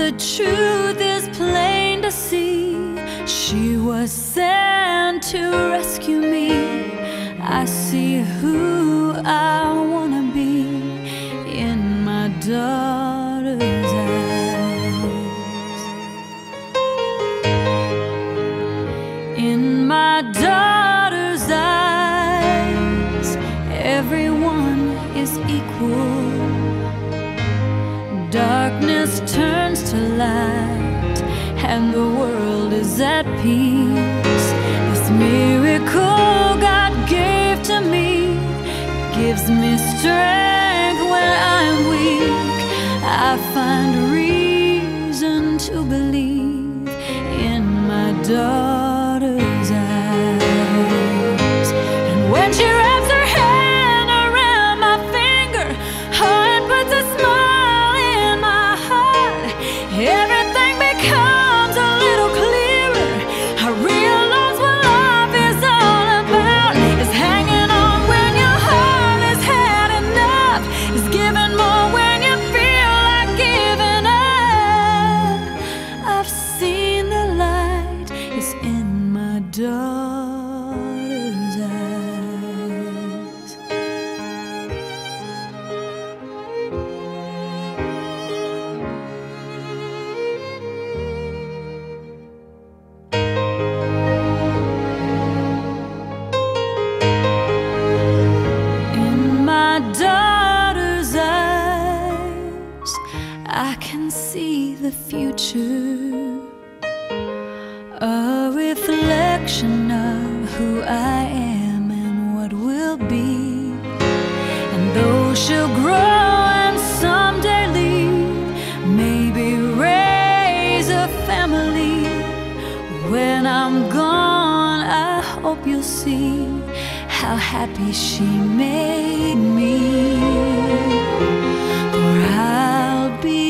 the truth is plain to see. She was sent to rescue me. I see who I wanna be in my daughter's Darkness turns to light, and the world is at peace. This miracle God gave to me gives me strength when I'm weak. I find reason to believe in my daughter's daughter's eyes. In my daughter's eyes, I can see the future. Reflection of who I am and what will be. And though she'll grow and someday leave, maybe raise a family. When I'm gone, I hope you'll see how happy she made me. For I'll be